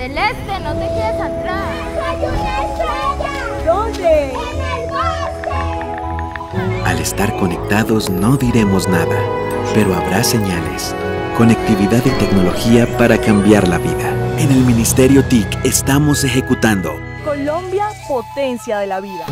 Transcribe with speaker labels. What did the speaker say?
Speaker 1: Celeste, no te quedes atrás.
Speaker 2: ¡Hay una estrella!
Speaker 3: ¿Dónde?
Speaker 2: ¡En el bosque!
Speaker 4: Al estar conectados no diremos nada, pero habrá señales. Conectividad y tecnología para cambiar la vida. En el Ministerio TIC estamos ejecutando
Speaker 3: Colombia, potencia de la vida.